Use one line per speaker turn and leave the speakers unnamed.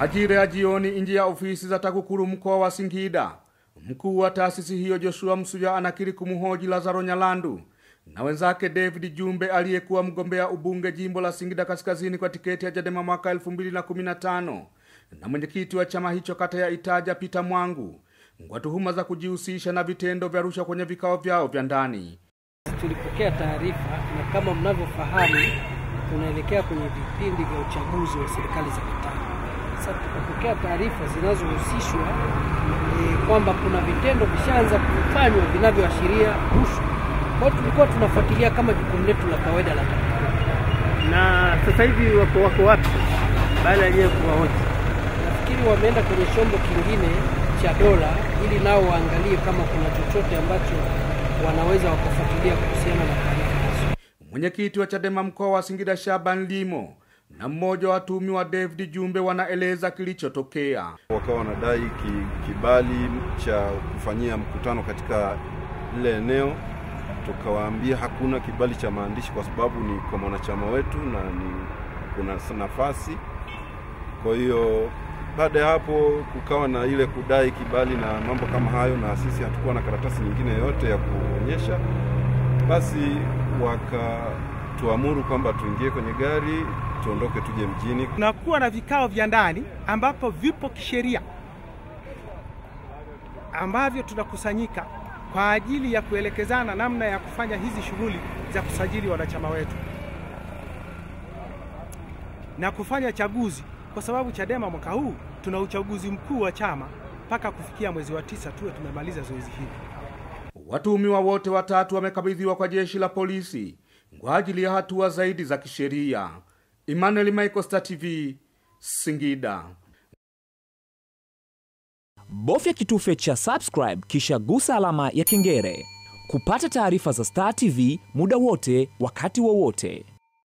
Majira ya jioni nje ya ofisi za TAKUKURU mkoa wa Singida, mkuu wa taasisi hiyo Joshua Msuya anakiri kumhoji Lazaro Nyalandu na wenzake David Jumbe aliyekuwa mgombea ubunge jimbo la Singida Kaskazini kwa tiketi ya Chadema mwaka 2015 na mwenyekiti wa chama hicho kata ya Itaja Peter Mwangu kwa tuhuma za kujihusisha na vitendo vya rushwa kwenye vikao vyao vya ndani.
Tulipokea taarifa na kama mnavyofahamu, tunaelekea kwenye vipindi vya uchaguzi wa serikali za mitaa. Sasa tukapokea taarifa zinazohusishwa e, kwamba kuna vitendo vishaanza kufanywa vinavyoashiria rushwa. Kwa hiyo tulikuwa tunafuatilia kama jukumu letu la kawaida la
na sasa hivi wako wako wapi baada ya yeye kuwahoji?
nafikiri wameenda kwenye chombo kingine cha dola ili nao waangalie kama kuna chochote ambacho wanaweza wakafuatilia kuhusiana na taarifa hizo.
Mwenyekiti wa Chadema mkoa wa Singida Shaban Limo na mmoja wa watuhumiwa David Jumbe wanaeleza kilichotokea.
wakawa wanadai ki, kibali cha kufanyia mkutano katika lile eneo. Tukawaambia hakuna kibali cha maandishi kwa sababu ni kwa mwanachama wetu na ni kuna nafasi. Kwa hiyo baada ya hapo kukawa na ile kudai kibali na mambo kama hayo, na sisi hatukuwa na karatasi nyingine yoyote ya kuonyesha. Basi wakatuamuru kwamba tuingie kwenye gari tuondoke tuje mjini.
tunakuwa na vikao vya ndani ambapo vipo kisheria ambavyo tunakusanyika kwa ajili ya kuelekezana namna ya kufanya hizi shughuli za kusajili wanachama wetu na kufanya chaguzi, kwa sababu Chadema mwaka huu tuna uchaguzi mkuu wa chama mpaka kufikia mwezi wa tisa tuwe tumemaliza zoezi hili.
Watuhumiwa wote watatu wamekabidhiwa kwa jeshi la polisi kwa ajili ya hatua zaidi za kisheria. Emmanuel Michael, Star TV, Singida.
Bofya kitufe cha subscribe kisha gusa alama ya kengele kupata taarifa za Star TV muda wote wakati wowote.